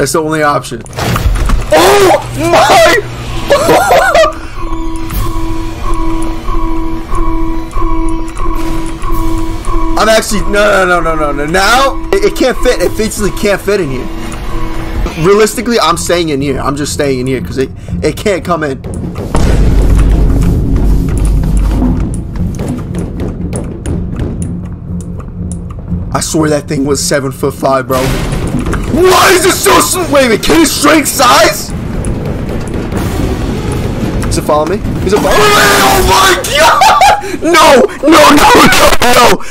That's the only option. Oh my! I'm actually no no no no no no. Now it, it can't fit. It physically can't fit in here. Realistically, I'm staying in here. I'm just staying in here because it it can't come in. I swear that thing was seven foot five, bro. Why is it so small? Wait a minute, can it shrink size? Is it following me? Is it following me? Oh my god! No! No, no, no, no!